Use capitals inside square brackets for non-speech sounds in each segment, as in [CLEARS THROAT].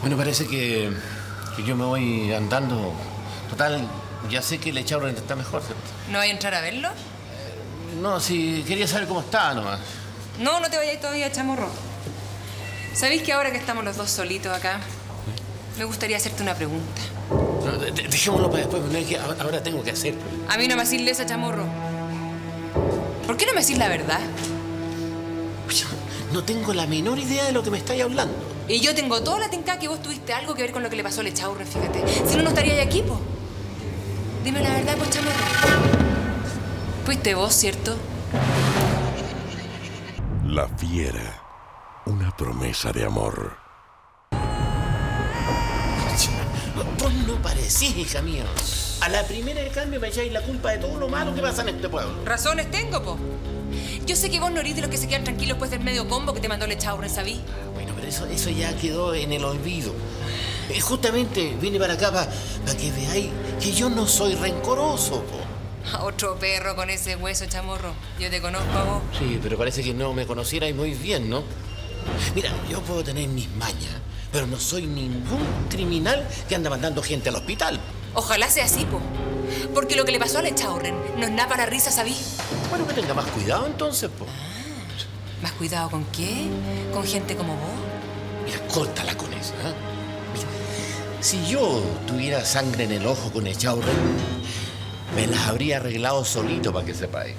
Bueno, parece que, que yo me voy andando. Total, ya sé que el echado está mejor, ¿cierto? ¿No voy a entrar a verlo? No, sí, quería saber cómo está nomás. No, no te vayas todavía, chamorro. ¿Sabéis que ahora que estamos los dos solitos acá, me gustaría hacerte una pregunta? No, de- de- dejémoslo para después, no es que ahora ahora tengo que hacer. A mí no me decís esa, chamorro. ¿Por qué no me decís la verdad? Oye, No tengo la menor idea de lo que me estáis hablando. Y yo tengo toda la tenca que vos tuviste algo que ver con lo que le pasó al Echaurre, fíjate. Si no, no estaría ahí aquí, po. Dime la verdad, pues, chamorro. Fuiste vos, ¿cierto? La fiera. Una promesa de amor. Vos no parecís, hija mía. A la primera de cambio me echáis la culpa de todo lo malo que pasa en este pueblo. Razones tengo, po. Yo sé que vos no eres de los que se quedan tranquilos después del medio combo que te mandó el Echaurre, ¿sabí? Eso, eso ya quedó en el olvido. Eh, justamente vine para acá para que veáis que yo no soy rencoroso. po. A [LAUGHS] otro perro con ese hueso, chamorro. Yo te conozco a vos. Sí, pero parece que no me conocierais muy bien, ¿no? Mira, yo puedo tener mis mañas, pero no soy ningún criminal que anda mandando gente al hospital. Ojalá sea así, po. Porque lo que le pasó al Echaurren no es nada para risa, ¿sabí? Bueno, que tenga más cuidado entonces, po. ¿Más cuidado con qué? ¿Con gente como vos? Mira, córtala con eso, ¿eh? Si yo tuviera sangre en el ojo con Echaurren, me las habría arreglado solito para que sepáis.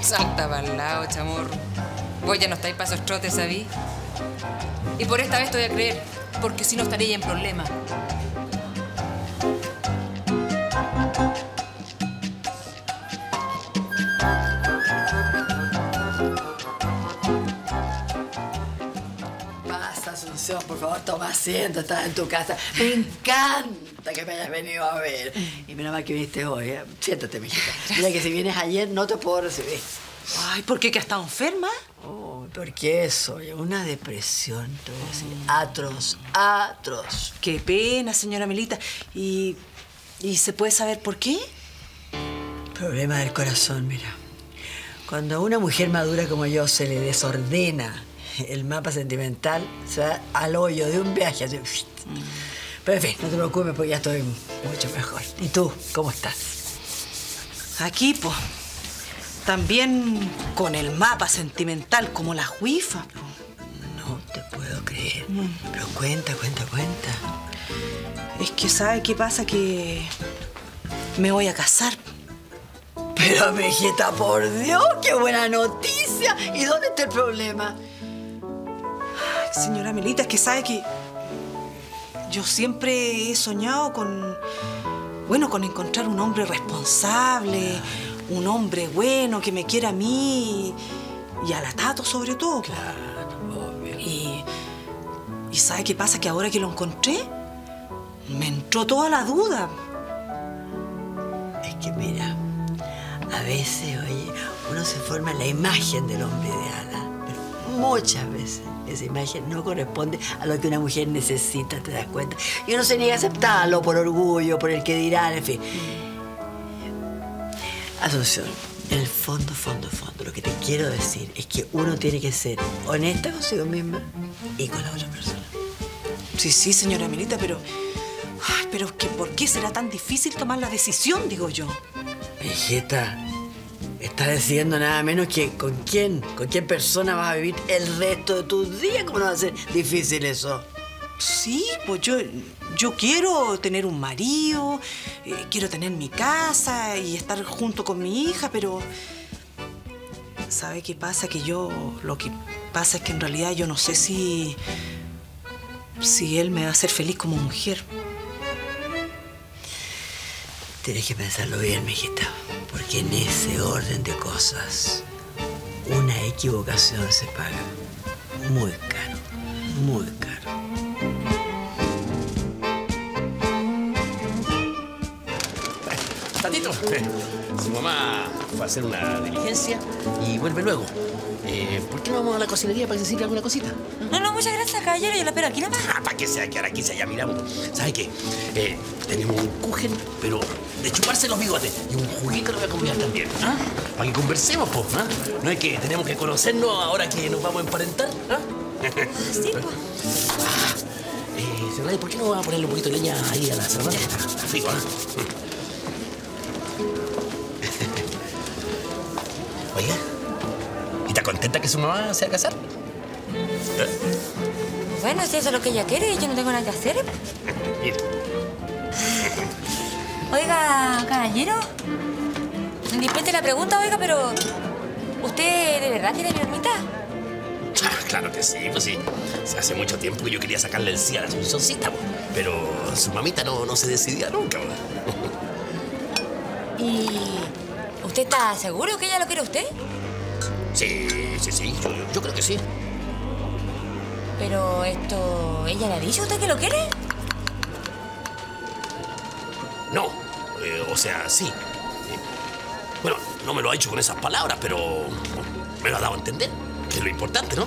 Salta para el lado, chamorro. Vos ya no estáis para esos trotes, ¿sabí? Y por esta vez te voy a creer, porque si no estaría en problema. Por favor, toma asiento, estás en tu casa. Me encanta que me hayas venido a ver. Y menos mal que viniste hoy, ¿eh? Siéntate, mijita. [LAUGHS] Mira que si vienes ayer no te puedo recibir. Ay, ¿por qué que ha estado enferma? Oh, porque eso, una depresión, te voy a decir, atroz, atroz. Qué pena, señora Melita. ¿Y, ¿Y se puede saber por qué? Problema del corazón, mira. Cuando a una mujer madura como yo se le desordena el mapa sentimental, se va al hoyo de un viaje así. Pero en fin, no te preocupes porque ya estoy mucho mejor. ¿Y tú, cómo estás? Aquí, pues. También con el mapa sentimental como la juifa. po. No te puedo creer. Pero cuenta, cuenta, cuenta. Es que, ¿sabe qué pasa? Que me voy a casar. Pero, mijita, por Dios, qué buena noticia. ¿Y dónde está el problema? Ay, señora Melita, es que sabe que yo siempre he soñado con, bueno, con encontrar un hombre responsable, un hombre bueno que me quiera a mí y a la Tato sobre todo. po. Y, y ¿sabe qué pasa? Que ahora que lo encontré, me entró toda la duda. Es que mira, a veces, oye, uno se forma la imagen del hombre ideal, muchas veces esa imagen no corresponde a lo que una mujer necesita, ¿te das cuenta? Y uno se niega a aceptarlo por orgullo, por el que dirán, en fin. Asunción, en el fondo, fondo, fondo, lo que te quiero decir es que uno tiene que ser honesta consigo misma y con la otra persona. Sí, sí, señora Melita, pero... Ay, pero que ¿por qué será tan difícil tomar la decisión, digo yo? Hijita, estás decidiendo nada menos que con quién, con qué persona vas a vivir el resto de tus días. ¿Cómo no va a ser difícil eso? Sí, pues yo, yo quiero tener un marido, eh, quiero tener mi casa y estar junto con mi hija, pero ¿sabe qué pasa? Que yo, lo que pasa es que en realidad yo no sé si, si él me va a hacer feliz como mujer. Tienes que pensarlo bien, mijita, porque en ese orden de cosas, una equivocación se paga muy caro, muy caro. Tantito. [LAUGHS] Su mamá fue a hacer una diligencia y vuelve luego. Eh, ¿Por qué no vamos a la cocinería para que se sirva alguna cosita? No, no, muchas gracias, caballero. Yo la espero aquí nomás. Ah, para que sea que ahora aquí se haya mirado. ¿Sabe qué? Eh, tenemos un kuchen, pero de chuparse los bigotes. Y un juguito lo voy a convidar también. ¿ah? Para que conversemos, po. ¿ah? No es que tenemos que conocernos ahora que nos vamos a emparentar. ¿ah? [LAUGHS] Sí, pues. Eh, Señora Gladys, ¿por qué no va a ponerle un poquito de leña ahí a la cerveza? Está, frío, ¿ah? [LAUGHS] Oiga, ¿y está contenta que su mamá se va a casar? Bueno, si eso es lo que ella quiere, yo no tengo nada que hacer. Mira, Oiga, caballero. Dispense la pregunta, oiga, pero. ¿Usted de verdad tiene mi ermita? ah, claro que sí, pues sí. Hace mucho tiempo que yo quería sacarle el sí a la Asuncióncita, pero su mamita no, no se decidía nunca. ¿Y. ¿Usted está seguro que ella lo quiere usted? Sí, sí, sí, yo, yo creo que sí. Pero esto. ¿Ella le ha dicho a usted que lo quiere? No, eh, o sea, sí. Eh, bueno, no me lo ha dicho con esas palabras, pero me lo ha dado a entender, que es lo importante, ¿no?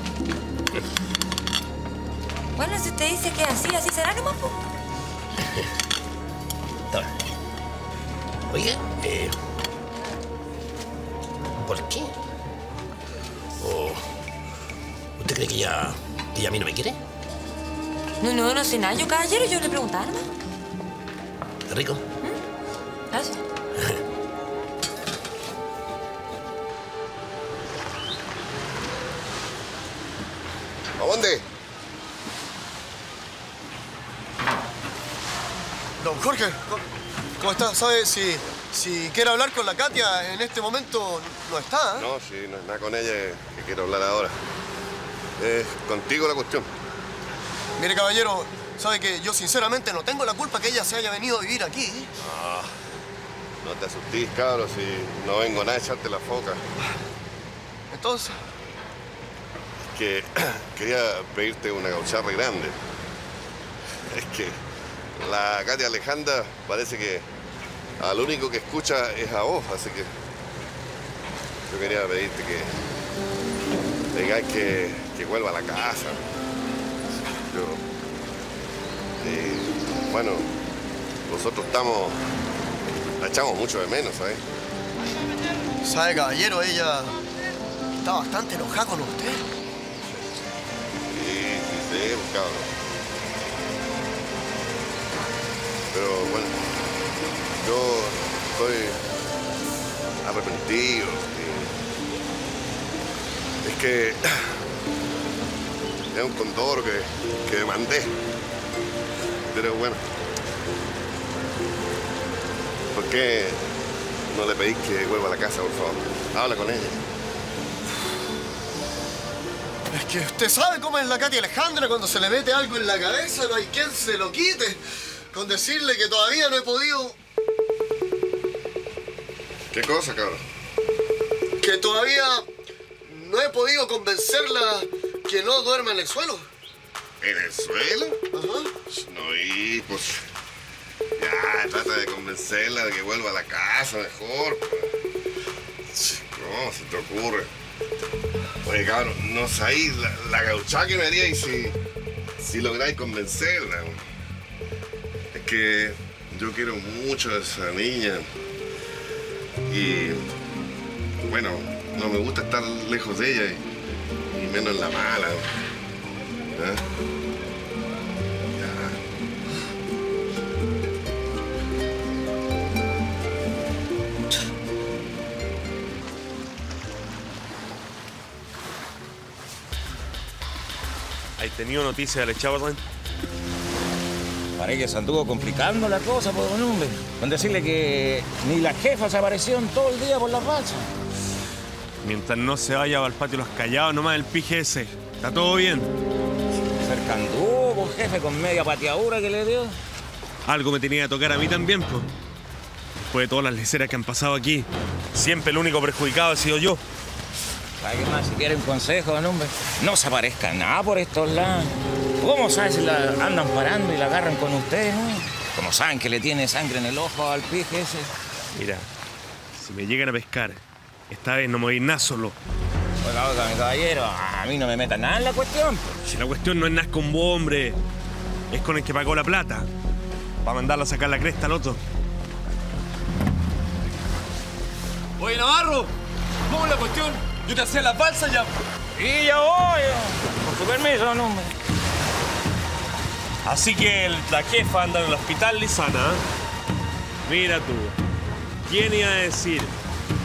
Bueno, si usted dice que así, así será nomás, pues. [LAUGHS] Oye, eh, ¿por qué? ¿O usted cree que ella, ella a mí no me quiere? No, no, no sé nada. Yo, caballero, yo le preguntaba. ¿Está rico? Gracias. ¿A dónde? Don Jorge, ¿cómo- ¿cómo está? ¿Sabe si, si quiere hablar con la Katia en este momento no está? ¿eh? No, si no es nada con ella que quiero hablar ahora. Es contigo la cuestión. Mire, caballero, sabe que yo sinceramente no tengo la culpa que ella se haya venido a vivir aquí. No te asustís, cabros, si no vengo nada a echarte la foca. Entonces, Que [CLEARS THROAT] quería pedirte una gaucharra grande. Es que la Katia Alejandra parece que al único que escucha es a vos, así que yo quería pedirte que digáis que, que vuelva a la casa. Yo, eh, bueno, nosotros estamos, la echamos mucho de menos, ¿sabes? sabe, caballero, ella está bastante enojada con usted. Sí, sí, sí, cabrón. Pero bueno, yo estoy arrepentido. Es que es un condoro que, que demandé. Pero bueno, ¿por qué no le pedís que vuelva a la casa, por favor? Habla con ella. Es que usted sabe cómo es la Katia Alejandra cuando se le mete algo en la cabeza, no hay quien se lo quite. Con decirle que todavía no he podido, ¿Qué cosa, cabrón? que todavía no he podido convencerla que no duerma en el suelo. ¿En el suelo? Ajá. No, y pues. Ya, trata de convencerla de que vuelva a la casa mejor. pues. ¿Cómo se te ocurre? Oye, cabrón, no sabéis la, la gauchada que me haríais si, si lográis convencerla. Es que yo quiero mucho a esa niña. Y. Bueno, no me gusta estar lejos de ella y, y menos en la mala. ¿eh? ¿Has tenido noticias del Rubén? Parece que se anduvo complicando la cosa, por un hombre. Con decirle que ni las jefas aparecieron todo el día por las balsas. Mientras no se vaya al patio los callados, nomás el pije ese. Está todo bien. Cercanduvo, pues, jefe, con media pateadura que le dio. Algo me tenía que tocar a mí también, pues. Después de todas las leceras que han pasado aquí, siempre el único perjudicado ha sido yo. ¿Para qué más? Si quiere un consejo, don hombre, no se aparezca nada por estos lados. ¿Cómo sabe si la andan parando y la agarran con ustedes, no? Como saben que le tiene sangre en el ojo al pije ese. Mira, si me llegan a pescar, esta vez no me voy a ir nada solo. Oiga, oiga, mi caballero, a mí no me meta nada en la cuestión. pues. Si la cuestión no es nada con vos, hombre, es con el que pagó la plata. Para mandarla a sacar la cresta al otro. Oye, Navarro, ¿cómo es la cuestión? Yo te hacía las balsas ya. Y ya voy, con su permiso, hombre. Así que el- la jefa anda en el hospital Lisana. ¿eh? Mira tú. ¿Quién iba a decir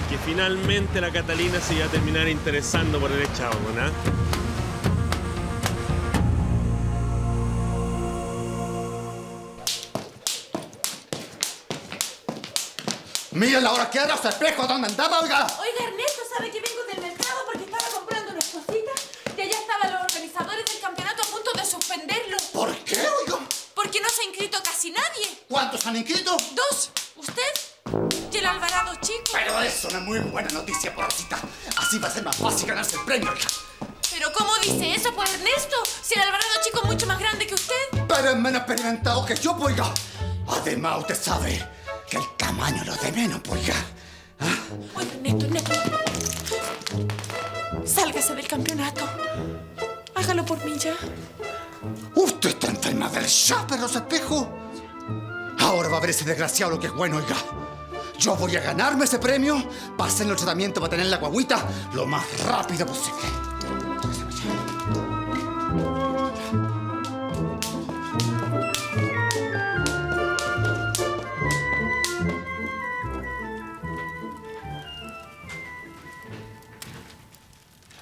que finalmente la Catalina se iba a terminar interesando por el echado, ¿no? Mira la hora que era, su espejo, ¿dónde andaba, oiga? Oiga, Ernesto, ¿sabe que vengo del mercado porque estaba comprando unas cositas? Y allá estaban los organizadores del campeonato a punto de suspenderlo. ¿Por qué, oiga? Porque no se ha inscrito casi nadie. ¿Cuántos han inscrito? Dos. El Alvarado Chico. Pero eso no es muy buena noticia, porrosita. Así va a ser más fácil ganarse el premio, oiga. ¿Pero cómo dice eso, pues, Ernesto? Si el Alvarado Chico es mucho más grande que usted. Pero es menos experimentado que yo, oiga. Además, usted sabe que el tamaño lo de menos, oiga. Oiga, Ernesto, Ernesto. Sálgase del campeonato. Hágalo por mí ya. Usted está enferma del shopper, los espejos. Ahora va a ver ese desgraciado lo que es bueno, oiga. Yo voy a ganarme ese premio hacer el tratamiento para tener la guaguita lo más rápido posible.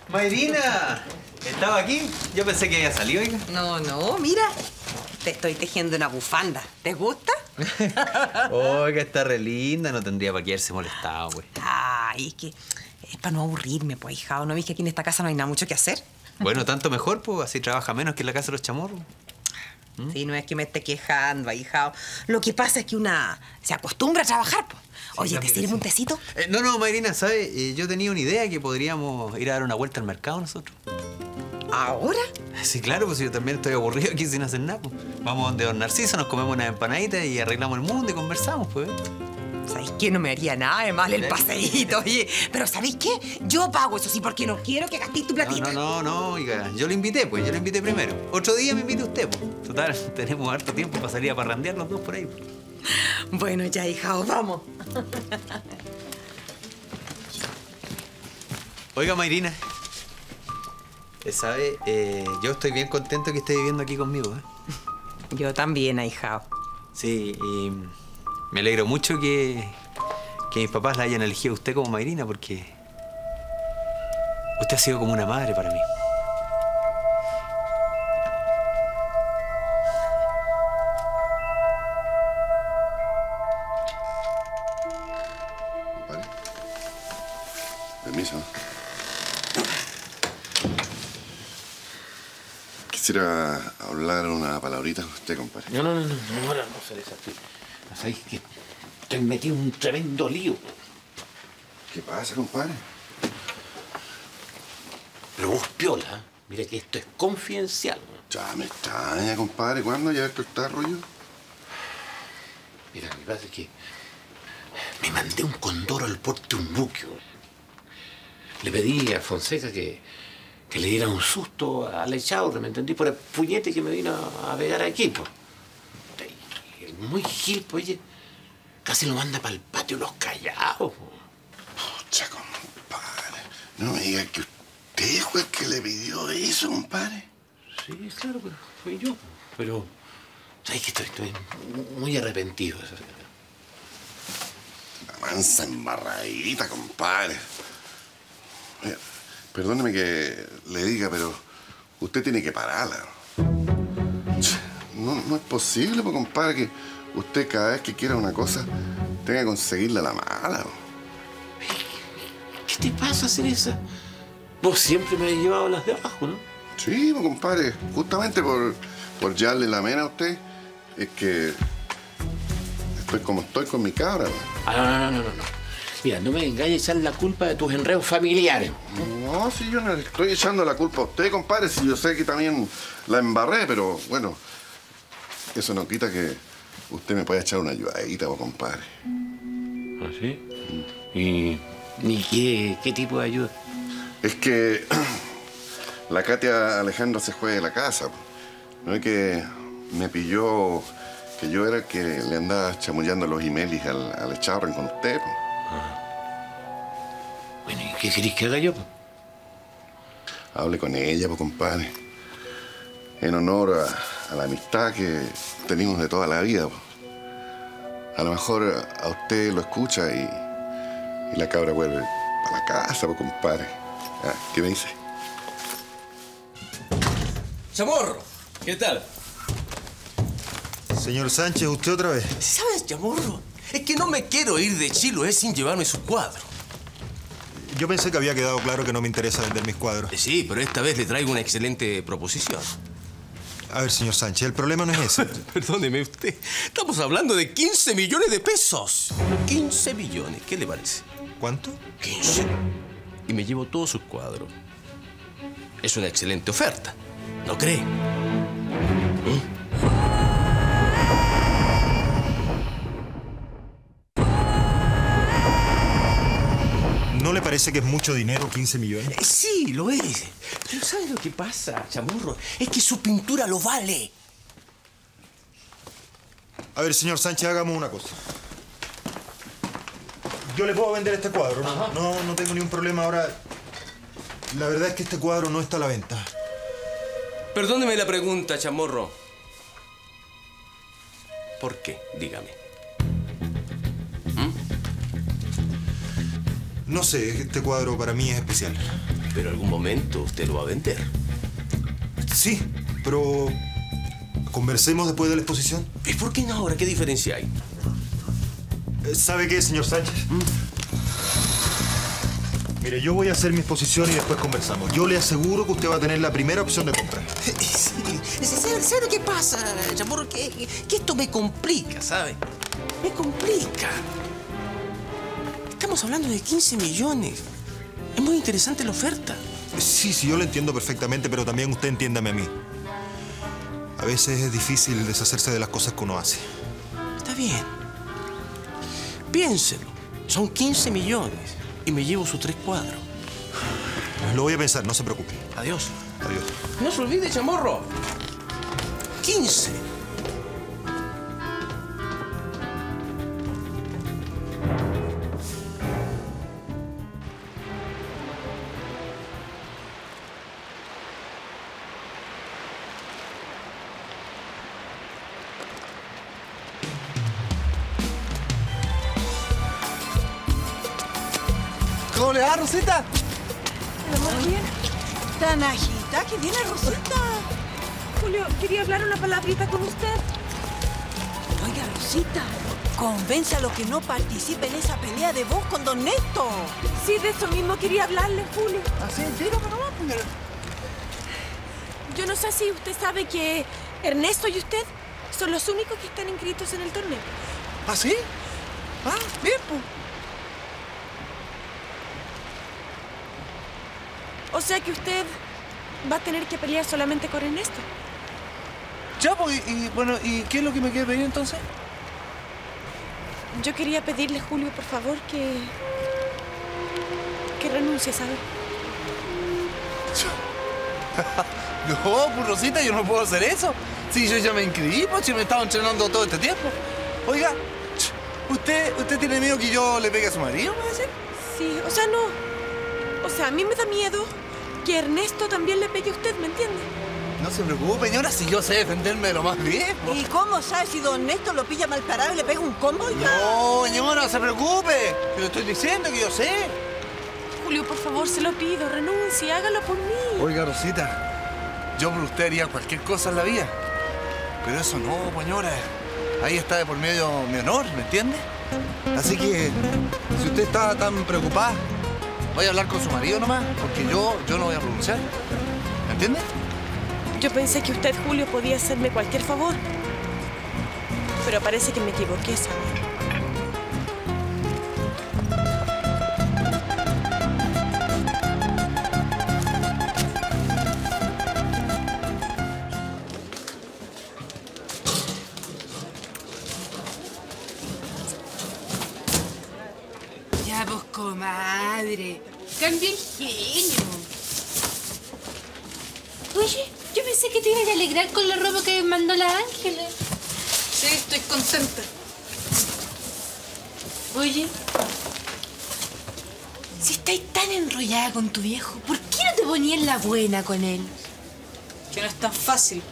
Mayrina, ¿estaba aquí? Yo pensé que había salido, oiga. No, no, mira. Te estoy tejiendo una bufanda. ¿Te gusta? [LAUGHS] Oiga, está re linda, no tendría para quedarse molestado, güey. Ay, es que es para no aburrirme, pues, hijao. ¿No ves que aquí en esta casa no hay nada mucho que hacer? Bueno, tanto mejor, pues así trabaja menos que en la casa de los chamorros. Sí, no es que me esté quejando, ahijao. Lo que pasa es que una se acostumbra a trabajar, pues. Oye, ¿te sirve un tecito? Eh, no, no, Mayrina, ¿sabes? Eh, yo tenía una idea que podríamos ir a dar una vuelta al mercado nosotros. ¿Ahora? Sí, claro, pues yo también estoy aburrido aquí sin hacer nada. pues. Vamos donde Don Narciso, nos comemos unas empanaditas y arreglamos el mundo y conversamos, pues. ¿Sabéis qué? No me haría nada de mal el paseíto, oye. Pero ¿sabéis qué? Yo pago eso sí, porque no quiero que gastéis tu platita. no, no, no, oiga, yo lo invité, pues, yo lo invité primero. Otro día me invite usted, pues. Total, [LAUGHS] tenemos harto tiempo para salir a parrandear los dos por ahí. pues. Bueno, ya, hijao, vamos. Oiga, Mayrina. Eh, ¿Sabe? Eh, yo estoy bien contento que esté viviendo aquí conmigo, ¿eh? [LAUGHS] Yo también, ahijao. Sí, y me alegro mucho que, que mis papás la hayan elegido a usted como Mayrina porque usted ha sido como una madre para mí. Quisiera hablar una palabrita con usted, compadre. No, no, no, no, no, ahora no se desafíe. ¿Sabéis que estoy metido en un tremendo lío? ¿Qué pasa, compadre? Pero vos, piola, mira que esto es confidencial. Ya me extraña, compadre. ¿Cuándo ya esto está rollo? Mira, lo que pasa es que me mandé un condoro al porte un buque. Le pedí a Fonseca que, que le diera un susto al echado, ¿me entendí? Por el puñete que me vino a, pegar aquí, pues. Muy gil, pues, oye, casi lo manda para el patio los callados. po. Pucha, compadre. No me diga que usted fue el que le pidió eso, compadre. Sí, claro, pero fui yo. Pero, ¿sabes que estoy, estoy muy arrepentido? La mansa embarradita, compadre. Oiga, perdóneme que le diga, pero usted tiene que pararla. No, no es posible, pues, compadre, que usted cada vez que quiera una cosa tenga que conseguirla a la mala. ¿Qué te pasa, Cereza? Vos siempre me has llevado las de abajo, ¿no? Sí, pues, compadre, justamente por, por llevarle la mena a usted, es que estoy como estoy con mi cabra. pues. Ah, no, no, no, no, no. Mira, no me engañes a echar la culpa de tus enredos familiares. No, si yo no le estoy echando la culpa a usted, compadre, si yo sé que también la embarré, pero bueno, eso no quita que usted me pueda echar una ayudadita, compadre. ¿Ah, sí? ¿Y, ¿y qué, qué tipo de ayuda? Es que [CLEARS THROAT] la Katia Alejandra se fue de la casa. No es que me pilló que yo era el que le andaba chamullando los emails al, al echarren con usted. pues. Bueno, ¿y qué querés que haga yo? Hable con ella, pues, compadre. En honor a la amistad que tenemos de toda la vida. po. A lo mejor a usted lo escucha y, y la cabra vuelve a la casa, pues, compadre. Ah, ¿Qué me dice? Chamorro, ¿qué tal? Señor Sánchez, ¿usted otra vez? ¿Sabes, Chamorro? Es que no me quiero ir de Chiloé sin llevarme sus cuadros. Yo pensé que había quedado claro que no me interesa vender mis cuadros. Eh, Sí, pero esta vez le traigo una excelente proposición. A ver, señor Sánchez, el problema no es ese. [LAUGHS] Perdóneme usted. Estamos hablando de 15 millones de pesos. 15 millones. ¿Qué le parece? ¿Cuánto? 15. Y me llevo todos sus cuadros. Es una excelente oferta. ¿No cree? Parece que es mucho dinero, 15 millones? Eh, Sí, lo es. Pero ¿sabes lo que pasa, chamorro? Es que su pintura lo vale. A ver, señor Sánchez, hagamos una cosa. Yo le puedo vender este cuadro, ¿no? No, no tengo ningún problema. Ahora, la verdad es que este cuadro no está a la venta. Perdóneme la pregunta, chamorro. ¿Por qué? Dígame. No sé, este cuadro para mí es especial. Pero algún momento usted lo va a vender. Sí, pero conversemos después de la exposición. ¿Y por qué no ahora? ¿Qué diferencia hay? Eh, ¿Sabe qué, señor Sánchez? Mire, yo voy a hacer mi exposición y después conversamos. Yo le aseguro que usted va a tener la primera opción de compra. [LAUGHS] Sí, ¿sabe, sabe lo que pasa, chamorro? Que, que esto me complica, ¿sabe? Me complica. Estamos hablando de 15 millones. Es muy interesante la oferta. Sí, sí, yo lo entiendo perfectamente, pero también usted entiéndame a mí. A veces es difícil deshacerse de las cosas que uno hace. Está bien. Piénselo. Son 15 millones y me llevo sus tres cuadros. Lo voy a pensar, no se preocupe. Adiós. Adiós. No se olvide, chamorro. 15. Palabrita con usted. Oiga, Rosita, convénzalo que no participe en esa pelea de voz con Don Néstor. Sí, de eso mismo quería hablarle, Julio. Así, dígame nomás, pues. Yo no sé si usted sabe que Ernesto y usted son los únicos que están inscritos en el torneo. ¿Ah, sí? Ah, bien, pues. O sea que usted va a tener que pelear solamente con Ernesto. Ya, pues, y, y, bueno, ¿y qué es lo que me quiere pedir entonces? Yo quería pedirle, Julio, por favor, que. que renuncie, ¿sabe? No, [LAUGHS] pues Rosita, yo no puedo hacer eso. Sí, yo ya me inscribí, pues, si me he estado entrenando todo este tiempo. Oiga, ¿usted, usted tiene miedo que yo le pegue a su marido, me decir? Sí, o sea, no. O sea, a mí me da miedo que Ernesto también le pegue a usted, ¿me entiende? No se preocupe, señora, si yo sé defenderme de lo más bien. ¿Y cómo sabe si Don Néstor lo pilla mal parado y le pega un combo? oiga? No, señora, no se preocupe. Te lo estoy diciendo que yo sé. Julio, por favor, se lo pido, renuncie, hágalo por mí. Oiga, Rosita, yo por usted haría cualquier cosa en la vida. Pero eso no, señora. Ahí está de por medio mi honor, ¿me entiende? Así que, si usted está tan preocupada, vaya a hablar con su marido nomás, porque yo, yo no voy a renunciar. ¿Me entiende? Yo pensé que usted, Julio, podía hacerme cualquier favor. Pero parece que me equivoqué, ¿sabe? Ya, pues, comadre. Cambia el genio. Oye, yo pensé que te iban a alegrar con la ropa que mandó la Ángela. Sí, estoy contenta. Oye, si estáis tan enrollada con tu viejo, ¿por qué no te ponías la buena con él? Que no es tan fácil.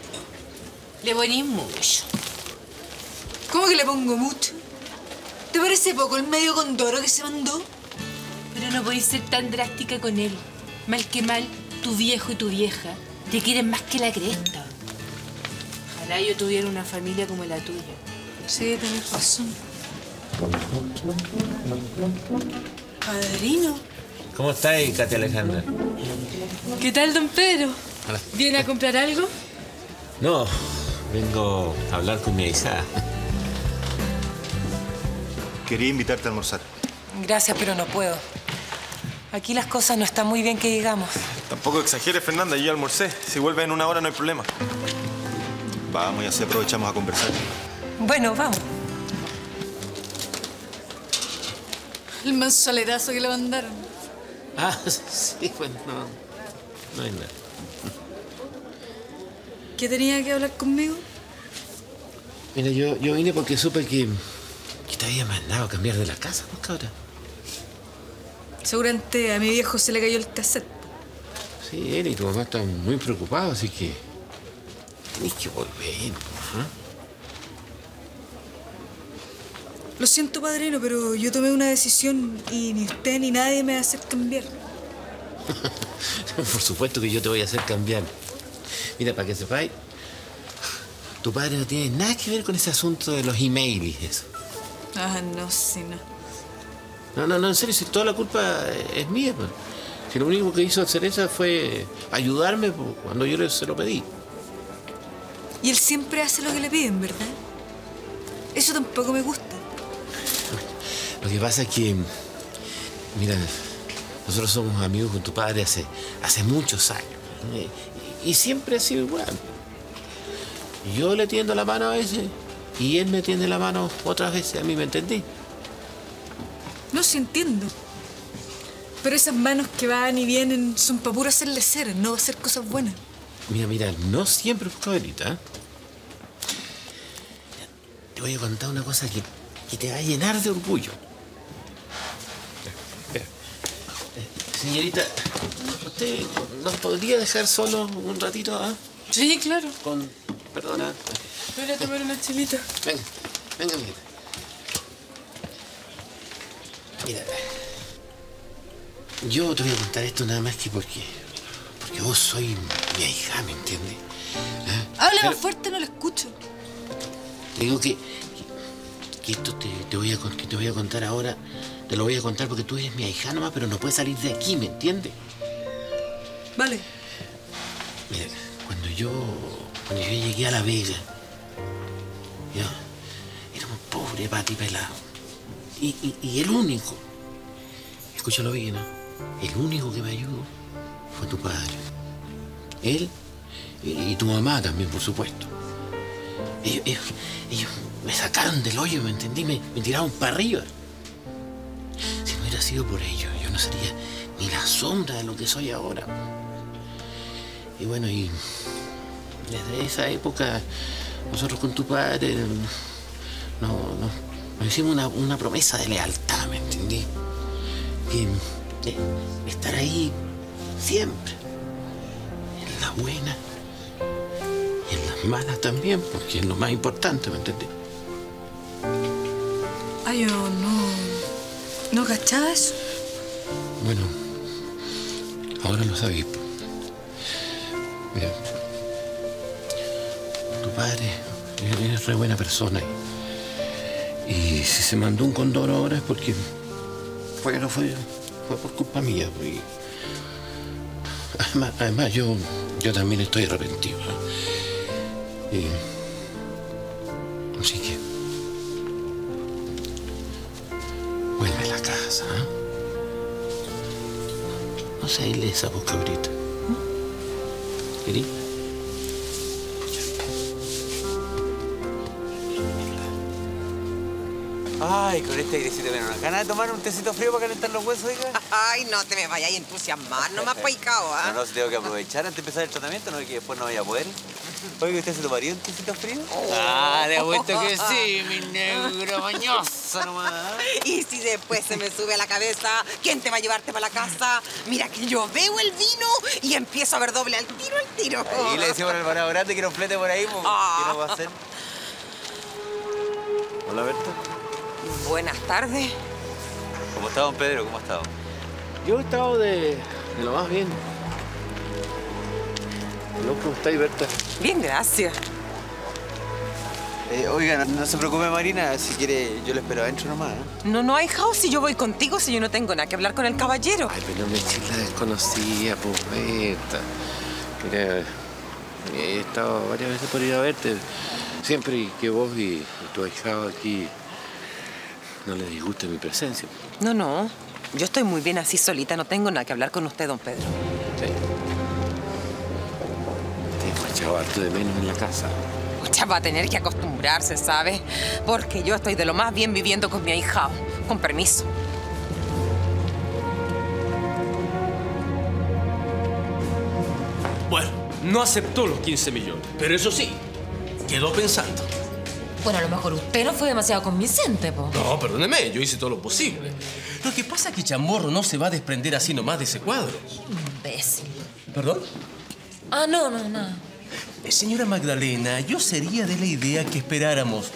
Le ponís mucho. ¿Cómo que le pongo mucho? ¿Te parece poco el medio condoro que se mandó? Pero no podéis ser tan drástica con él. Mal que mal, tu viejo y tu vieja te quieren más que la cresta. Ojalá yo tuviera una familia como la tuya. Sí, tenés razón. Padrino. ¿Cómo estáis, Katia Alejandra? ¿Qué tal, don Pedro? Hola. ¿Viene a comprar algo? No, vengo a hablar con mi hija. Quería invitarte a almorzar. Gracias, pero no puedo. Aquí las cosas no están muy bien que digamos. Tampoco exageres, Fernanda, yo ya almorcé. Si vuelves en una hora no hay problema. Vamos y así aprovechamos a conversar. Bueno, vamos. El mansoletazo que le mandaron. Ah, sí, bueno, no, no hay nada. ¿Qué tenía que hablar conmigo? Mira, yo, yo vine porque supe que, que te había mandado a cambiar de la casa, ¿no, cabra? Seguramente a mi viejo se le cayó el cassette. Sí, él y tu mamá están muy preocupados, así que tenés que volver. ¿ah? Lo siento, padrino, pero yo tomé una decisión y ni usted ni nadie me va a hacer cambiar. [LAUGHS] Por supuesto que yo te voy a hacer cambiar. Mira, para que sepáis, tu padre no tiene nada que ver con ese asunto de los emails y eso. Ah, no, sí, no. No, no, no, en serio, si toda la culpa es mía. pues. Si lo único que hizo Cereza fue ayudarme pues, cuando yo se lo pedí. Y él siempre hace lo que le piden, ¿verdad? Eso tampoco me gusta. Lo que pasa es que, mira, nosotros somos amigos con tu padre hace, hace muchos años. ¿eh? Y, y siempre ha sido igual. Yo le tiendo la mano a veces y él me tiende la mano otras veces. A mí me entendí. No, sí entiendo. Pero esas manos que van y vienen son para puro hacerle ser, no hacer cosas buenas. Mira, mira, no siempre busco velita. ¿eh? Te voy a contar una cosa que, que te va a llenar de orgullo. Señorita, ¿usted nos podría dejar solo un ratito? ah? Sí, claro. Con. Perdona. Voy a tomar una chelita. Venga, venga, mira. Mira. Yo te voy a contar esto nada más que porque. Porque vos soy mi hija, ¿me entiendes? ¿Ah? Habla Pero más fuerte, no lo escucho. Te digo que. que, que esto te, te voy a, que te voy a contar ahora. Te lo voy a contar porque tú eres mi hija nomás, pero no puedes salir de aquí, ¿me entiendes? Vale. Mira, cuando yo. Cuando yo llegué a La Vega. Yo. Era un pobre pati pelado. Y, y, y el único. Escúchalo bien, ¿no? El único que me ayudó fue tu padre. Él y, tu mamá también, por supuesto. Ellos, me sacaron del hoyo, ¿me entendí? Me, me tiraron para arriba. Si no hubiera sido por ellos, yo no sería ni la sombra de lo que soy ahora. Y bueno, y desde esa época, nosotros con tu padre no, no- nos hicimos una, promesa de lealtad, ¿me entendí? Que estar ahí siempre, en las buenas y en las malas también, porque es lo más importante, ¿me entendí? Ay, yo no. No cachaba eso. Bueno, ahora lo sabéis. po. Mira, tu padre es- re buena persona. Y, si se mandó un condoro ahora es porque fue, no fue, fue por culpa mía. y además, además, yo, yo también estoy arrepentido. ¿eh? Y, así que vuelve a la casa. ¿eh? No sé, ilesa vos, cabrita. ¿Querí? Ay, con este airecito viene una ganas de tomar un tecito frío para calentar los huesos, oiga. [LAUGHS] Ay, no te me vayas a entusiasmar, no me has paicado, ¿ah? No, no, si tengo que aprovechar antes de empezar el tratamiento, no que después no vaya a poder. Oiga, ¿usted se tomaría un tecito frío? Ah, de vuelta que sí, mi negro bañoso. pasa nomás? Y si después se me sube a la cabeza, ¿quién te va a llevarte para la casa? Mira que yo veo el vino y empiezo a ver doble al tiro, al tiro. Y le decimos al Alvarado Grande que nos flete por ahí, po. Ah. ¿qué nos va a hacer? Hola, Berta. Buenas tardes. ¿Cómo está, don Pedro? ¿Cómo ha estado? Yo he estado de, de lo más bien. ¿Cómo estáis, Berta? Bien, gracias. Eh, oiga, no, no se preocupe, Marina. Si quiere, yo le espero adentro nomás. ¿eh? No, no hay house si yo voy contigo, si yo no tengo nada que hablar con el caballero. Ay, pero me la desconocía, pues, Berta. Mira, he estado varias veces por ir a verte. Siempre que vos y, y tu ahijado aquí no les disguste mi presencia. No, no. Yo estoy muy bien así solita, no tengo nada que hablar con usted, don Pedro. Sí. Te he echado harto de menos en la casa. Usted va a tener que acostumbrarse, ¿sabe? Porque yo estoy de lo más bien viviendo con mi ahijado. Con permiso. Bueno, no aceptó los 15 millones, pero eso sí, quedó pensando. Bueno, a lo mejor usted no fue demasiado convincente, po. No, perdóneme, yo hice todo lo posible. Lo que pasa es que Chamorro no se va a desprender así nomás de ese cuadro. Imbécil. ¿Perdón? Ah, no, no, nada. Eh, Señora Magdalena, yo sería de la idea que esperáramos,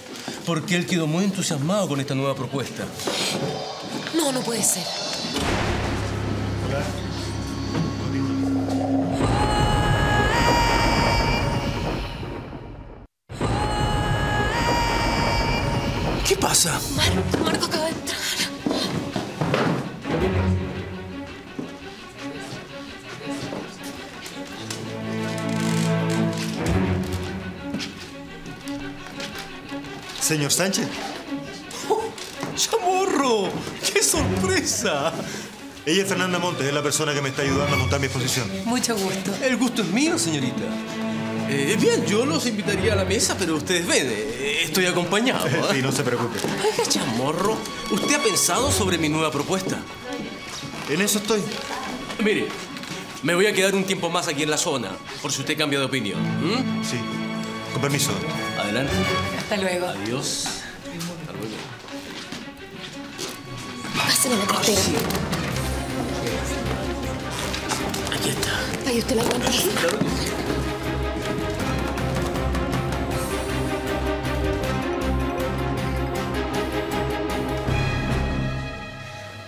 porque él quedó muy entusiasmado con esta nueva propuesta. No, no puede ser. ¿Qué Señor Sánchez. ¡Chamorro! ¡Qué sorpresa! Ella es Fernanda Montes, es la persona que me está ayudando a montar mi exposición. Mucho gusto. El gusto es mío, señorita. Eh, bien, yo los invitaría a la mesa, pero ustedes ven, eh, estoy acompañado. [LAUGHS] ¿eh? Sí, no se preocupe. Oiga, Chamorro, ¿usted ha pensado sobre mi nueva propuesta? En eso estoy. Mire, me voy a quedar un tiempo más aquí en la zona, por si usted cambia de opinión. Sí. Con permiso. Adelante. Hasta luego. Adiós. Hasta luego. Pásame la cartera. Aquí está. Ahí usted la cuenta.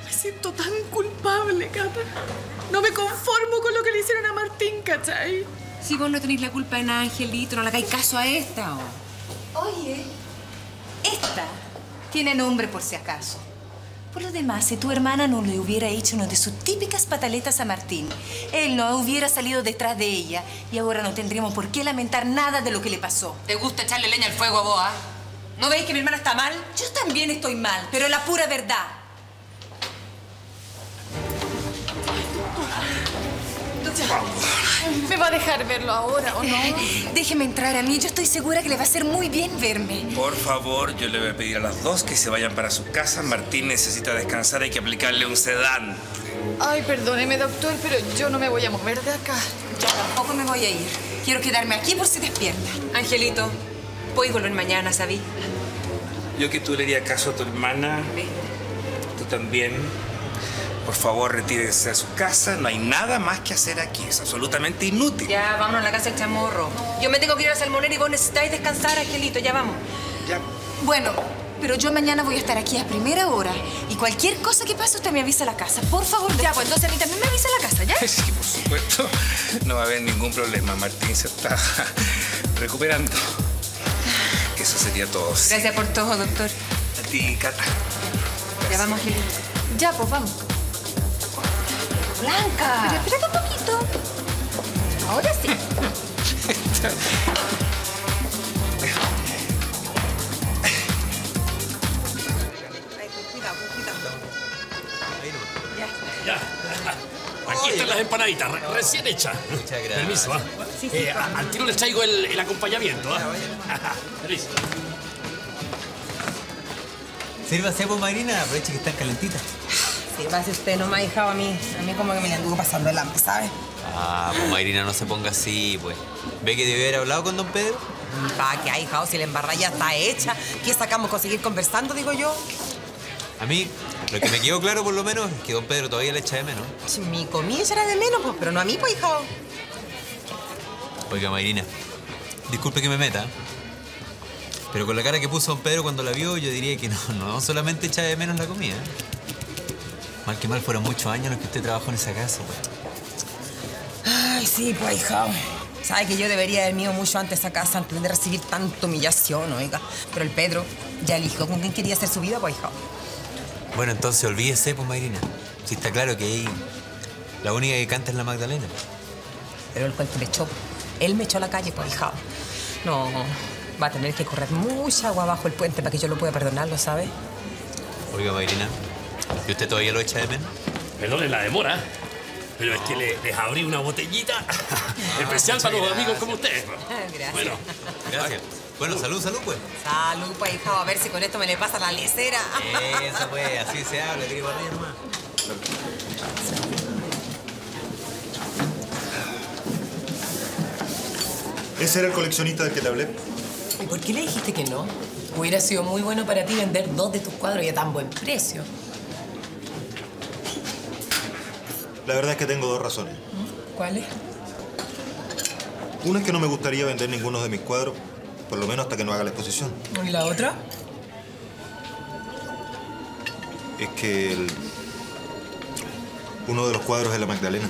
Me siento tan culpable, Cata. No me conformo con lo que le hicieron a Martín, ¿cachai? Si vos no tenéis la culpa en Angelito, no le hagáis caso a esta. ¿o? Oye, esta tiene nombre por si acaso. Por lo demás, si tu hermana no le hubiera hecho una de sus típicas pataletas a Martín, él no hubiera salido detrás de ella y ahora no tendríamos por qué lamentar nada de lo que le pasó. ¿Te gusta echarle leña al fuego a vos, ah? ¿No veis que mi hermana está mal? Yo también estoy mal, pero la pura verdad. [LAUGHS] ¿Me va a dejar verlo ahora o no? [LAUGHS] Déjeme entrar a mí. Yo estoy segura que le va a hacer muy bien verme. Por favor, yo le voy a pedir a las dos que se vayan para su casa. Martín necesita descansar, hay que aplicarle un sedante. Ay, perdóneme, doctor, pero yo no me voy a mover de acá. Yo tampoco me voy a ir. Quiero quedarme aquí por si despierta. Angelito, puedes volver mañana, ¿sabí? Yo que tú le haría caso a tu hermana. Tú también. Por favor, retírese a su casa. No hay nada más que hacer aquí. Es absolutamente inútil. Ya, vámonos a la casa del chamorro. Yo me tengo que ir al salmonero y vos necesitáis descansar, Angelito. Ya vamos. Ya. Bueno, pero yo mañana voy a estar aquí a primera hora. Y cualquier cosa que pase, usted me avisa a la casa. Por favor. Ya, pues entonces a mí también me avisa a la casa, ¿ya? [LAUGHS] Sí, por supuesto. No va a haber ningún problema. Martín se está [LAUGHS] recuperando. Eso sería todo. sí. Gracias por todo, doctor. A ti, Cata. Ya vamos, Angelito. Ya, pues vamos. Blanca. Pero espérate un poquito. Ahora sí. Cuidado, cuidado. Ya. Aquí están las empanaditas, re- recién hechas. Muchas gracias. Permiso, ¿ah? Sí, sí, Eh, al tiro les traigo el, el acompañamiento, ¿ah? Permiso. [LAUGHS] Sírvase, Marina. Aproveche que están calentitas. Sí, va si usted no me ha dejado a mí. A mí como que me le anduvo pasando el hambre, ¿sabe? Ah, pues, Marina, no se ponga así, pues. ¿Ve que debe haber hablado con don Pedro? Va, que ha hijado, si la embarrada ya está hecha. ¿Qué sacamos con seguir conversando, digo yo? A mí, lo que me quedó claro por lo menos es que don Pedro todavía le echa de menos. Mi comida será de menos, pues, pero no a mí, pues, hija. Oiga, Mayrina, disculpe que me meta, pero con la cara que puso don Pedro cuando la vio, yo diría que no, no solamente echa de menos la comida. Mal que mal, fueron muchos años los que usted trabajó en esa casa, pues. Ay, sí, pues, hija. Sabe que yo debería haber ido mucho antes a casa antes de recibir tanta humillación, oiga. Pero el Pedro ya eligió con quién quería hacer su vida, pues, hija. Bueno, entonces olvídese, pues, Mayrina. Si está claro que ahí la única que canta es la Magdalena. Pero el cual que me echó, él me echó a la calle, pues, hija. No, va a tener que correr mucha agua bajo el puente para que yo lo pueda perdonarlo, ¿sabe? Oiga, Mayrina, ¿y usted todavía lo echa de menos? Perdone la demora, pero es que le- les abrí una botellita [LAUGHS] especial para los amigos como ustedes. [LAUGHS] Gracias. Bueno, Gracias. Bueno, salud, salud, pues. Salud, pues, hija, a ver si con esto me le pasa la lecera. [LAUGHS] Eso, pues, así se habla, griego arriba nomás. ¿Ese era el coleccionista del que te hablé? ¿Y por qué le dijiste que no? Hubiera sido muy bueno para ti vender dos de tus cuadros y a tan buen precio. La verdad es que tengo dos razones. ¿Cuáles? Una es que no me gustaría vender ninguno de mis cuadros, por lo menos hasta que no haga la exposición. ¿Y la otra? Es que el- uno de los cuadros es la Magdalena.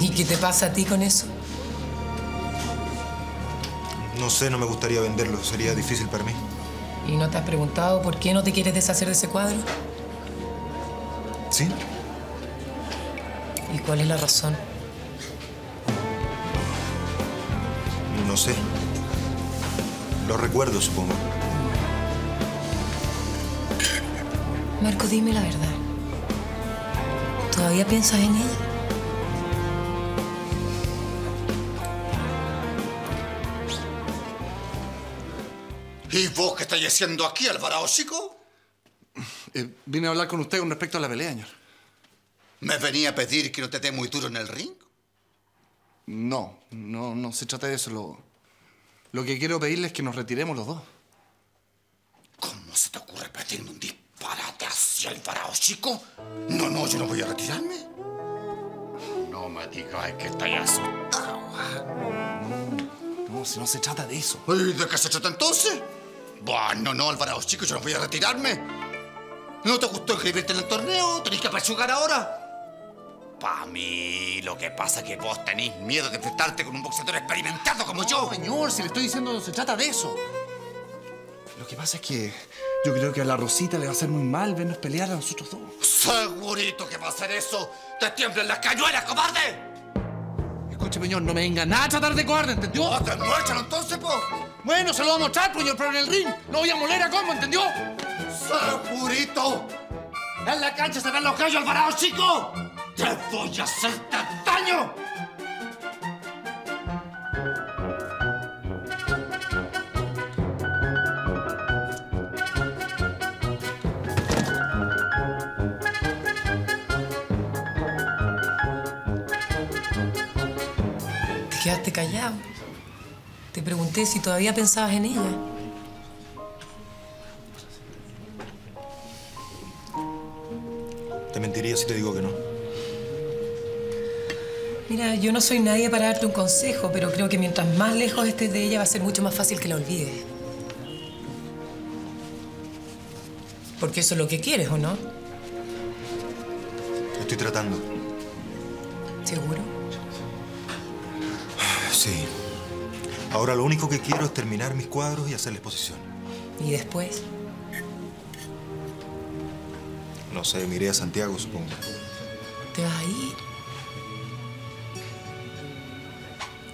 ¿Y qué te pasa a ti con eso? No sé, no me gustaría venderlo, sería difícil para mí. ¿Y no te has preguntado por qué no te quieres deshacer de ese cuadro? ¿Sí? ¿Y cuál es la razón? No sé. Los recuerdos, supongo. Marco, dime la verdad. ¿Todavía piensas en ella? ¿Y vos qué estáis haciendo aquí, Alvarado chico? Eh, vine a hablar con usted con respecto a la pelea, señor. ¿Me venía a pedir que no te dé muy duro en el ring? No, no, no se trata de eso. Lo, lo que quiero pedirle es que nos retiremos los dos. ¿Cómo se te ocurre pedirme un disparate hacia Alvarado chico? No, no, yo no voy a retirarme. No me digas que estáis asustado. No, si no se trata de eso. ¿Y de qué se trata entonces? Bueno, no, Alvarado chico, yo no voy a retirarme. ¿No te gustó inscribirte en el torneo? ¿Tenés que apachugar ahora? Pa' mí, lo que pasa es que vos tenéis miedo de enfrentarte con un boxeador experimentado como yo. Señor, si le estoy diciendo no se trata de eso. Lo que pasa es que yo creo que a la Rosita le va a hacer muy mal vernos pelear a nosotros dos. Segurito que va a hacer eso. ¡Te tiemblan las cañuelas, cobarde! Escuche, señor, no me venga nada a tratar de cobarde, ¿entendió? ¡Oh, demuéstralo entonces, po! Bueno, se lo vamos a mostrar, señor, pero en el ring no voy a moler a combo, ¿entendió? ¡Segurito! ¡En la cancha se ven los gallos, Alvarado, chico! ¡Te voy a hacer daño! Te quedaste callado. Pregunté si todavía pensabas en ella. Te mentiría si te digo que no. Mira, yo no soy nadie para darte un consejo, pero creo que mientras más lejos estés de ella va a ser mucho más fácil que la olvides. Porque eso es lo que quieres, ¿o no? Estoy tratando. ¿Seguro? Sí. Ahora lo único que quiero es terminar mis cuadros y hacer la exposición. ¿Y después? No sé, me iré a Santiago, supongo. ¿Te vas a ir?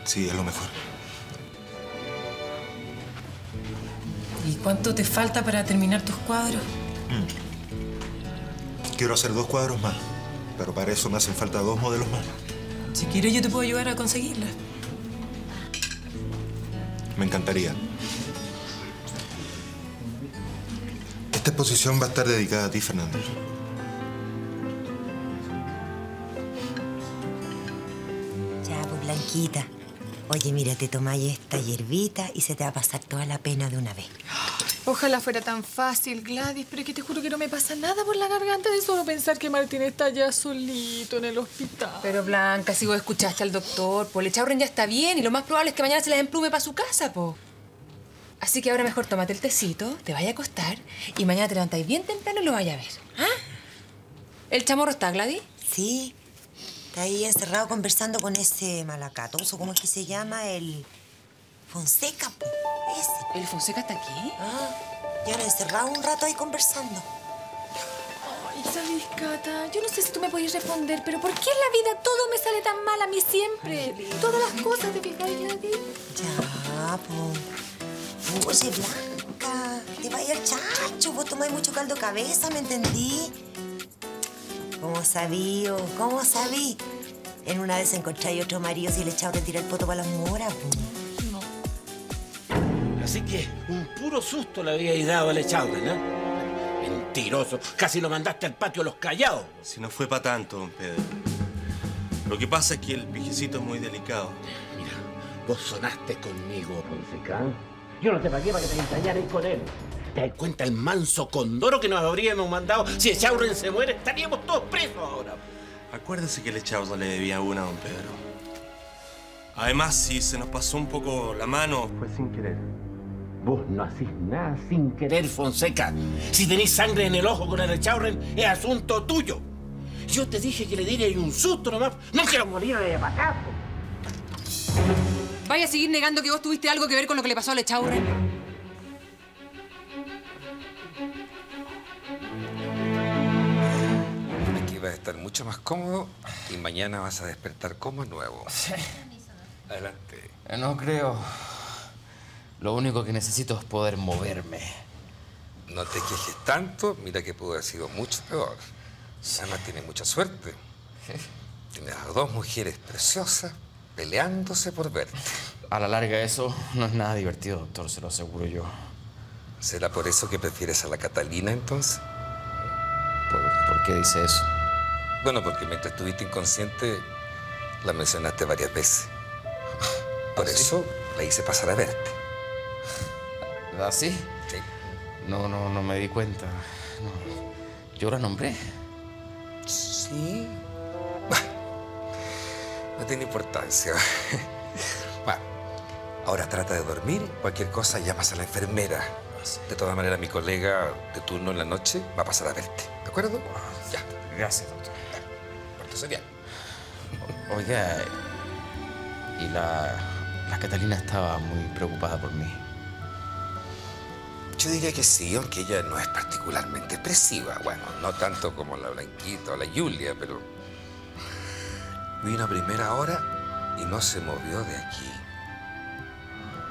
Sí, es lo mejor. ¿Y cuánto te falta para terminar tus cuadros? Quiero hacer dos cuadros más, pero para eso me hacen falta dos modelos más. Si quieres, yo te puedo ayudar a conseguirlas. Me encantaría. Esta exposición va a estar dedicada a ti, Fernando. Ya, pues, Blanquita. Oye, mira, te tomáis esta hierbita y se te va a pasar toda la pena de una vez. Ojalá fuera tan fácil, Gladys, pero que te juro que no me pasa nada por la garganta de solo pensar que Martín está ya solito en el hospital. Pero Blanca, si vos escuchaste al doctor, pues el Chaurren ya está bien y lo más probable es que mañana se las emplume para su casa, po. Así que ahora mejor tómate el tecito, te vaya a acostar y mañana te levantáis bien temprano y lo vaya a ver. ¿Ah? ¿El chamorro está, Gladys? Sí. Está ahí encerrado conversando con ese malacatoso, ¿cómo es que se llama? El Fonseca, po. Ese. ¿El Fonseca está aquí? Ah, ya lo he encerrado un rato ahí conversando. Ay, ¿sabes, Cata? Yo no sé si tú me podías responder, pero ¿por qué en la vida todo me sale tan mal a mí siempre? Todas las cosas, ¿te fijas, Gladys? Ya, po. Oye, Blanca, te vaya al chancho. Vos tomáis mucho caldo cabeza, ¿me entendí? ¿Cómo sabí? oh? ¿Cómo sabí? En una vez encontráis otro marido si le echaba a tirar el poto para las moras, po. Así que un puro susto le habíais dado al Echaurren, ¿no? Mentiroso. Casi lo mandaste al patio a los callados. Si no fue para tanto, don Pedro. Lo que pasa es que el pijecito es muy delicado. Mira, vos sonaste conmigo, Fonseca. Yo no te pagué para que te engañaras con él. ¿Te das cuenta el manso condoro que nos habríamos mandado? Si Echaurren se muere, estaríamos todos presos ahora. Acuérdese que el Echauza le debía una a don Pedro. Además, si se nos pasó un poco la mano, fue sin querer. Vos no hacís nada sin querer, Fonseca. Si tenés sangre en el ojo con el Echaurren, es asunto tuyo. Yo te dije que le diera un susto nomás. No quiero morir de patazo. ¿Vaya a seguir negando que vos tuviste algo que ver con lo que le pasó al Echaurren? Aquí vas a estar mucho más cómodo y mañana vas a despertar como nuevo. Adelante. Eh, No creo. Lo único que necesito es poder moverme. No te quejes tanto, mira que pudo haber sido mucho peor. Además tiene mucha suerte. [LAUGHS] Tienes a dos mujeres preciosas peleándose por verte. A la larga eso no es nada divertido, doctor, se lo aseguro yo. ¿Será por eso que prefieres a la Catalina entonces? ¿Por, por qué dice eso? Bueno, porque mientras estuviste inconsciente la mencionaste varias veces. [LAUGHS] Por eso la hice pasar a verte. ¿Ah, sí? Sí. No, no, no me di cuenta. No. ¿Yo la nombré? Sí. No tiene importancia. [LAUGHS] Bueno, ahora trata de dormir. Cualquier cosa llamas a la enfermera. De todas maneras, mi colega de turno en la noche va a pasar a verte. ¿De acuerdo? Ya. Gracias, doctor. Pórtese bien. Oiga, y la, la Catalina estaba muy preocupada por mí. Yo diría que sí, aunque ella no es particularmente expresiva. Bueno, no tanto como la Blanquita o la Julia, pero vino a primera hora y no se movió de aquí.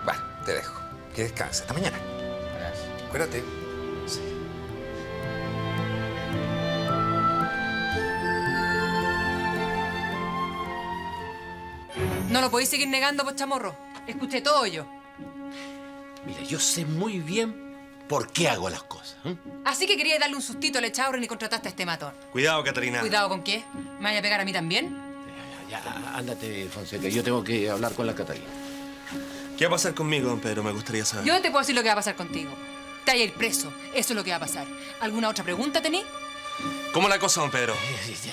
Bueno, te dejo. Que descanse. Hasta mañana. Gracias. Cuídate. No lo podéis seguir negando, pues chamorro. Escuché todo yo. Mira, yo sé muy bien por qué hago las cosas. ¿eh? Así que quería darle un sustito al Echaurren y contrataste a este matón. Cuidado, Catarina. Cuidado con qué. ¿Me vaya a pegar a mí también? Ya, ándate, Fonseca. Yo tengo que hablar con la Catalina. ¿Qué va a pasar conmigo, don Pedro? Me gustaría saber. Yo te puedo decir lo que va a pasar contigo. Te vas a ir preso. Eso es lo que va a pasar. ¿Alguna otra pregunta tenés? ¿Cómo la cosa, don Pedro?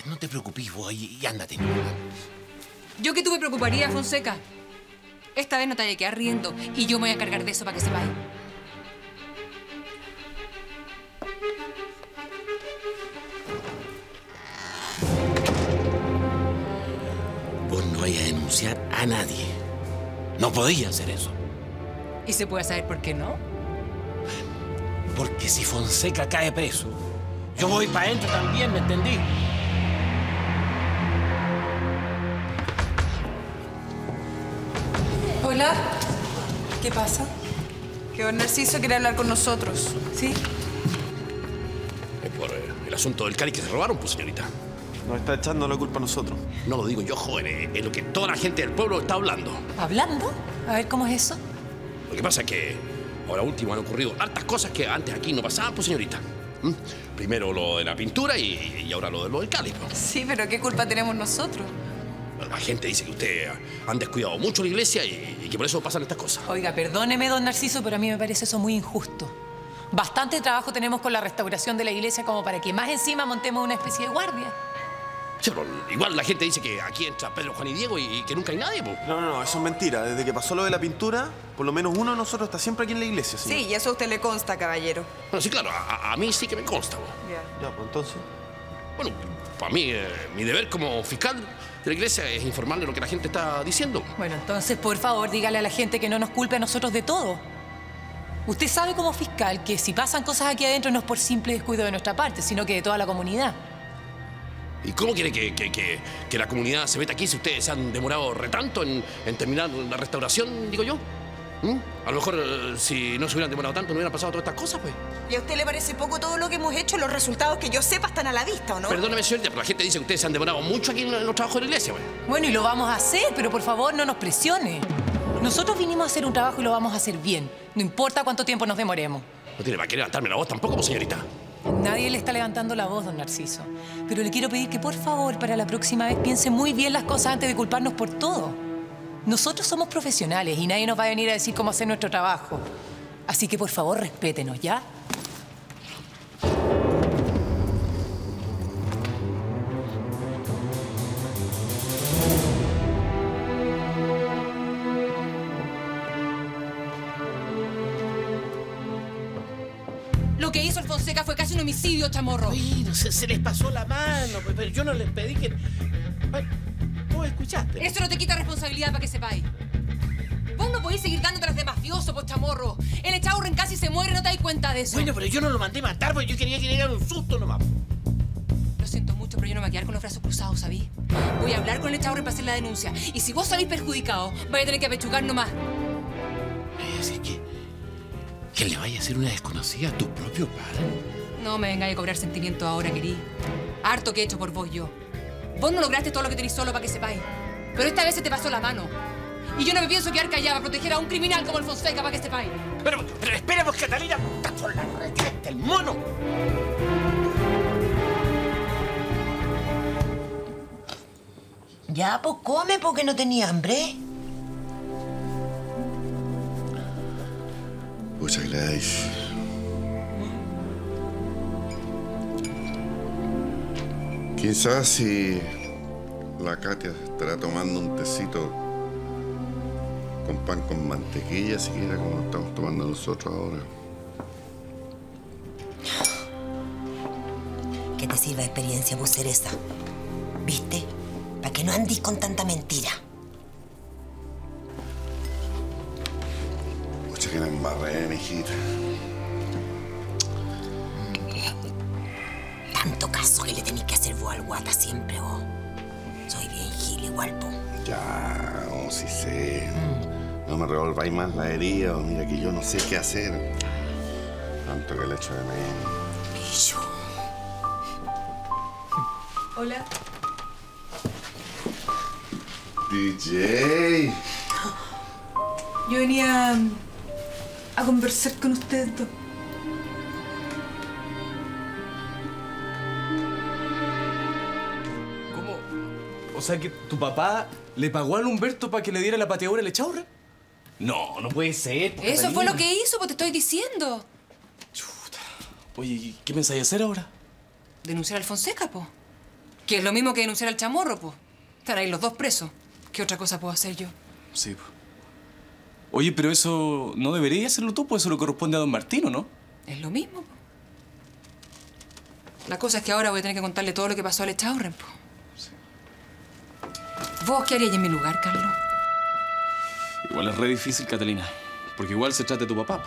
No te preocupes, vos, y, y ándate. Yo que tú me preocuparía, Fonseca. Esta vez no te vaya a quedar riendo y yo me voy a cargar de eso para que sepáis. Denunciar a nadie. No podía hacer eso. ¿Y se puede saber por qué no? Porque si Fonseca cae preso, yo voy para adentro también, ¿me entendí? Hola. ¿Qué pasa? Que don Narciso quiere hablar con nosotros. ¿Sí? Es por eh, el asunto del Cali que se robaron, pues, señorita. Nos está echando la culpa a nosotros. No lo digo yo, joven, eh, es lo que toda la gente del pueblo está hablando. ¿Hablando? A ver, ¿cómo es eso? Lo que pasa es que ahora último han ocurrido hartas cosas que antes aquí no pasaban, pues, señorita. ¿Mm? Primero lo de la pintura y, y ahora lo de lo del Cali. pues. Sí, pero ¿qué culpa tenemos nosotros? La gente dice que usted han descuidado mucho la iglesia y, y que por eso pasan estas cosas. Oiga, perdóneme, don Narciso, pero a mí me parece eso muy injusto. Bastante trabajo tenemos con la restauración de la iglesia como para que más encima montemos una especie de guardia. Sí, pero igual la gente dice que aquí entra Pedro, Juan y Diego y, y que nunca hay nadie, pues. No, no, no, eso es mentira. Desde que pasó lo de la pintura, por lo menos uno de nosotros está siempre aquí en la iglesia, señor. Sí, y eso a usted le consta, caballero. Bueno, sí, claro, a, a mí sí que me consta, pues. Ya, pues entonces. Bueno, para mí, eh, mi deber como fiscal de la iglesia es informarle lo que la gente está diciendo. Bueno, entonces, por favor, dígale a la gente que no nos culpe a nosotros de todo. Usted sabe como fiscal que si pasan cosas aquí adentro no es por simple descuido de nuestra parte, sino que de toda la comunidad. ¿Y cómo quiere que, que- que- que la comunidad se meta aquí si ustedes se han demorado retanto en, en terminar la restauración, digo yo? ¿Mm? A lo mejor eh, si no se hubieran demorado tanto no hubieran pasado todas estas cosas, pues. ¿Y a usted le parece poco todo lo que hemos hecho? Los resultados que yo sepa están a la vista, ¿o no? Perdóneme, señorita, pero la gente dice que ustedes se han demorado mucho aquí en, en los trabajos de la iglesia, pues. Bueno, y lo vamos a hacer, pero por favor no nos presione. Nosotros vinimos a hacer un trabajo y lo vamos a hacer bien. No importa cuánto tiempo nos demoremos. No tiene para qué levantarme la voz tampoco, pues, señorita. Nadie le está levantando la voz, don Narciso. Pero le quiero pedir que por favor para la próxima vez piense muy bien las cosas antes de culparnos por todo. Nosotros somos profesionales y nadie nos va a venir a decir cómo hacer nuestro trabajo. Así que por favor respétenos, ¿ya? Fonseca fue casi un homicidio, chamorro. Bueno, se, se les pasó la mano, pues, pero yo no les pedí que... Ay, Vos escuchaste. Eso no te quita responsabilidad para que sepáis. Vos no podéis seguir dándote las de mafioso, por chamorro. El Echaurren casi se muere, no te das cuenta de eso. Bueno, pero yo no lo mandé matar porque yo quería que le dieran un susto nomás. Lo siento mucho, pero yo no me voy a quedar con los brazos cruzados, ¿sabí? Voy a hablar con el Echaurren para hacer la denuncia. Y si vos salís perjudicado, vais a tener que apechugar nomás. Que... Le vaya a hacer una desconocida a tu propio padre. No me vengáis a cobrar sentimientos ahora, querí. Harto que he hecho por vos yo. Vos no lograste todo lo que tenéis solo para que sepáis. Pero esta vez se te pasó la mano. Y yo no me pienso quedar callada para proteger a un criminal como el Fonseca para que sepáis. Pero, pero espera, Catalina, estás por la retreta, el mono. Ya, pues come porque no tenía hambre. Muchas. Quizás si la Katia estará tomando un tecito con pan con mantequilla, siquiera como estamos tomando nosotros ahora. Que te sirva experiencia, vos. ¿Viste? Para que no andís con tanta mentira. La embarré, mijita. Tanto caso que le tenéis que hacer vos al guata siempre, vos. Soy bien gil igual, po. Ya, oh, sí sé. No me revolváis más la herida, mira que yo no sé qué hacer. Tanto que le echo de menos. Hola. DJ. Yo venía a conversar con ustedes dos. ¿Cómo? O sea que tu papá le pagó al Humberto para que le diera la pateadora al Echaurra. No, no puede ser. Eso fue lo que hizo, pues te estoy diciendo. Oye, ¿y qué pensáis hacer ahora? Denunciar al Fonseca, po. Que es lo mismo que denunciar al chamorro, po. Estar ahí los dos presos. ¿Qué otra cosa puedo hacer yo? Sí. po. Oye, pero eso no debería hacerlo tú, pues eso le corresponde a don Martino, ¿no? Es lo mismo, po. La cosa es que ahora voy a tener que contarle todo lo que pasó al Echaurren, po. ¿Vos qué harías en mi lugar, Carlos? Igual es re difícil, Catalina. Porque igual se trata de tu papá.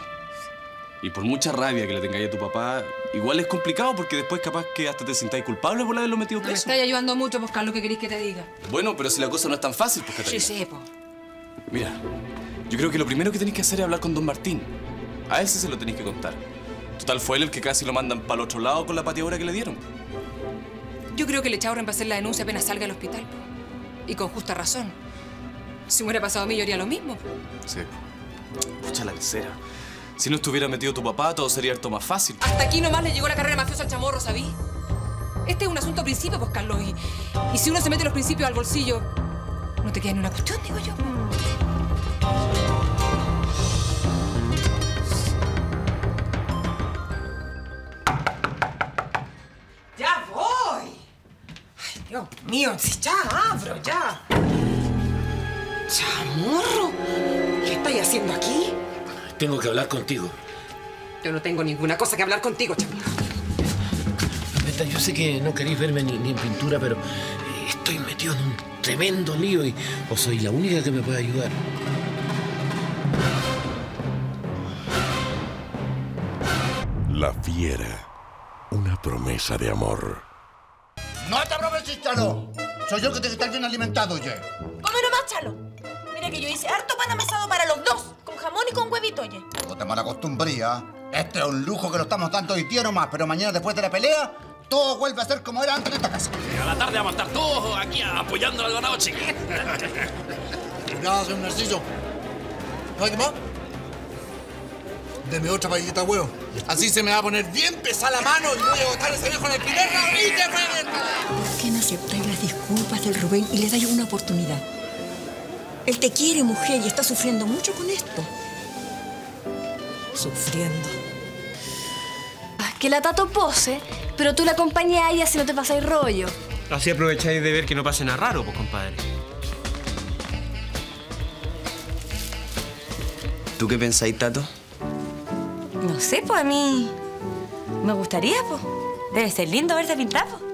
Y por mucha rabia que le tengáis a tu papá, igual es complicado porque después capaz que hasta te sintáis culpable por haberlo metido No me preso. estáis ayudando mucho, pues, Carlos, ¿qué queréis que te diga? Bueno, pero si la cosa no es tan fácil, pues, Sí, Catalina. sí, po. Mira, yo creo que lo primero que tenéis que hacer es hablar con don Martín. A él sí se lo tenéis que contar. Total, fue él el que casi lo mandan para el otro lado con la pateadora que le dieron. Yo creo que el Echaurren va a hacer la denuncia apenas salga del hospital. Y con justa razón. Si me hubiera pasado a mí, yo haría lo mismo. Sí. Pucha la tercera. Si no estuviera metido tu papá, todo sería harto más fácil. Hasta aquí nomás le llegó la carrera mafiosa al chamorro, ¿sabí? Este es un asunto a principio, pues, Carlos. Y, y si uno se mete los principios al bolsillo, No te queda ni una cuestión, digo yo. ¡Ya voy! Ay, Dios mío, si ya abro, ya. Chamorro, ¿qué estáis haciendo aquí? Tengo que hablar contigo. Yo no tengo ninguna cosa que hablar contigo, chamorro. Yo sé que no queréis verme ni, ni en pintura, pero eh, estoy metido en un tremendo lío y vos soy la única que me puede ayudar. La fiera. Una promesa de amor. ¡No te aproveches, Chalo! Soy yo que te estar bien alimentado, oye. Come nomás, Chalo. Mira que yo hice harto pan amasado para los dos, con jamón y con huevito, oye. No te mala costumbría. Este es un lujo que lo estamos dando hoy día nomás, pero mañana después de la pelea, todo vuelve a ser como era antes en esta casa. A la tarde vamos a estar todos aquí apoyando al ganado, chiquillos. [LAUGHS] Ya, señor Narciso. ¿Sabe qué más? Deme otra paellita huevo. Así se me va a poner bien pesada la mano y voy a botar ese viejo en el primer round y te ¿Por qué no aceptáis las disculpas del Rubén y le dais una oportunidad? Él te quiere, mujer, y está sufriendo mucho con esto. Sufriendo. Ah, Que la tato pose, pero tú la acompañas a ella si no te pasáis rollo. Así aprovecháis de ver que no pase nada raro, pues, compadre. ¿Tú qué pensáis, Tato? No sé, pues a mí. Me gustaría, pues. Debe ser lindo verte pintar, pues.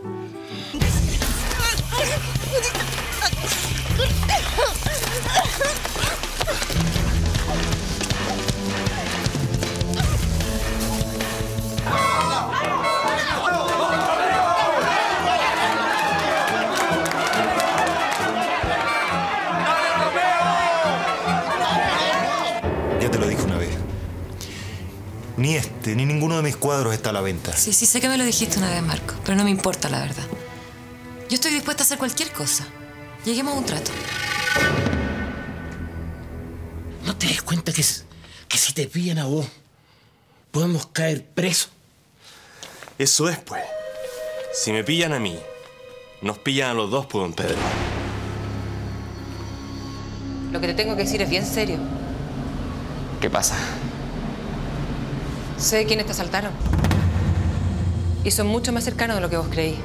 Ni ni ninguno de mis cuadros está a la venta. Sí, sí, sé que me lo dijiste una vez, Marco, pero no me importa, la verdad. Yo estoy dispuesta a hacer cualquier cosa. Lleguemos a un trato. ¿No te das cuenta que si te pillan a vos, podemos caer presos? Eso es, pues. Si me pillan a mí, nos pillan a los dos, pues, don Pedro. Lo que te tengo que decir es bien serio. ¿Qué pasa? Sé quiénes te asaltaron. Y son mucho más cercanos de lo que vos creí.